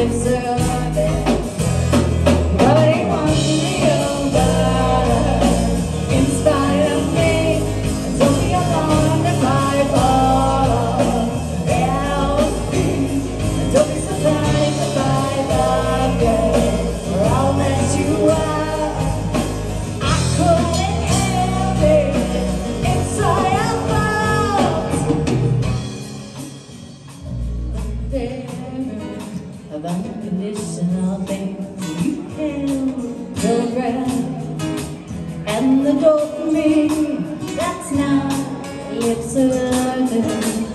lives about this and things you can't breath and the dopamine that's now it's a learning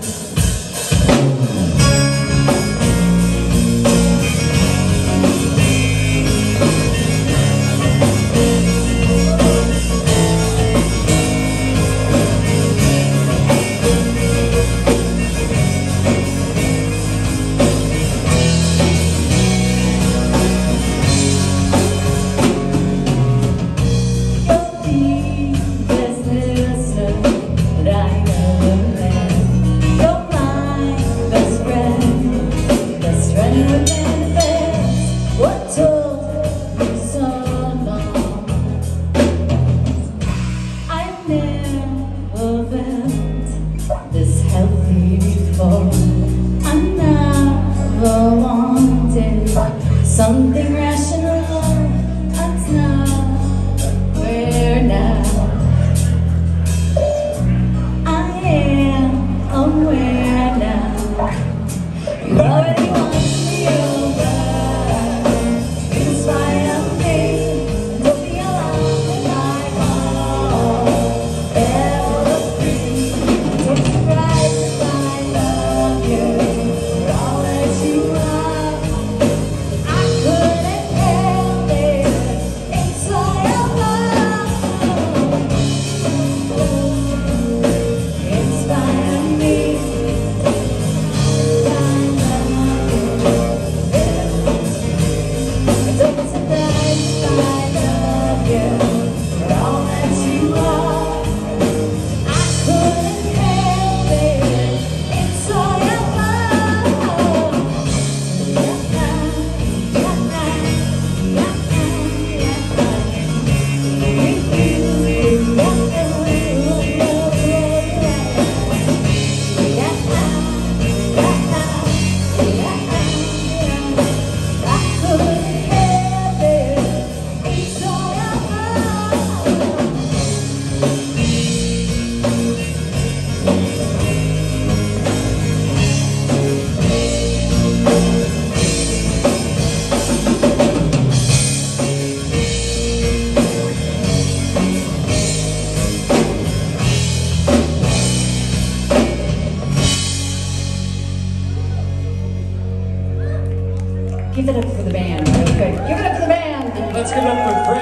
Give it up for the band. Give it up for the band. Let's give it up for Chris.